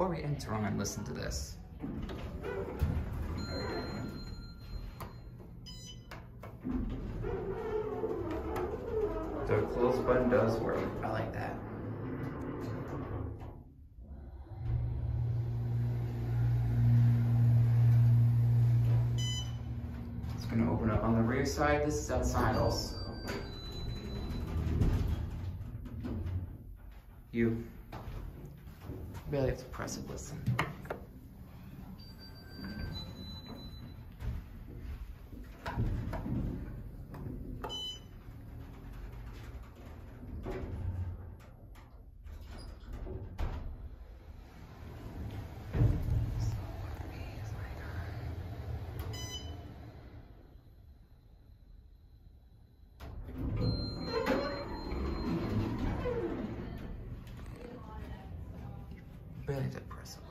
before we enter on and listen to this. The close button does work. I like that. It's gonna open up on the rear side. This is outside also. You really have to press it, listen. Really have